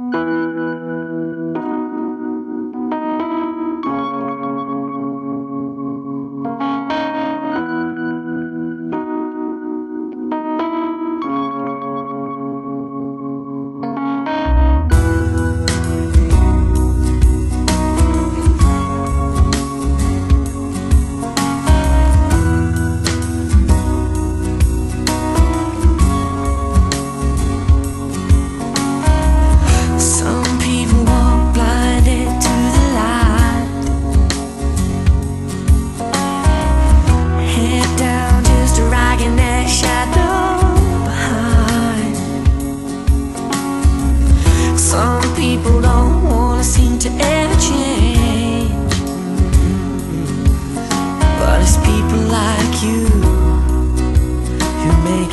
Some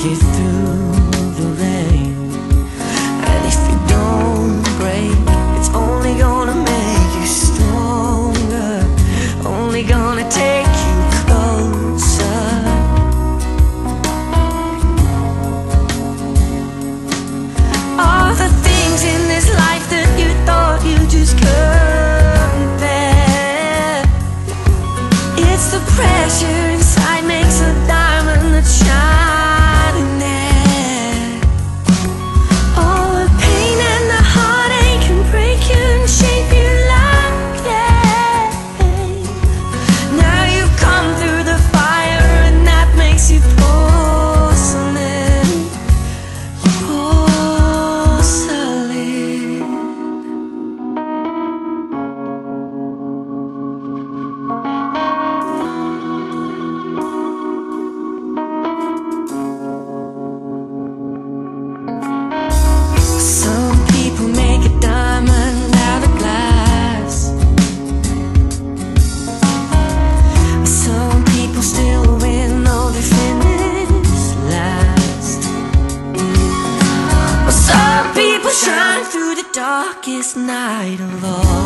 it through Darkest night all.